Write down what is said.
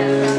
Amen.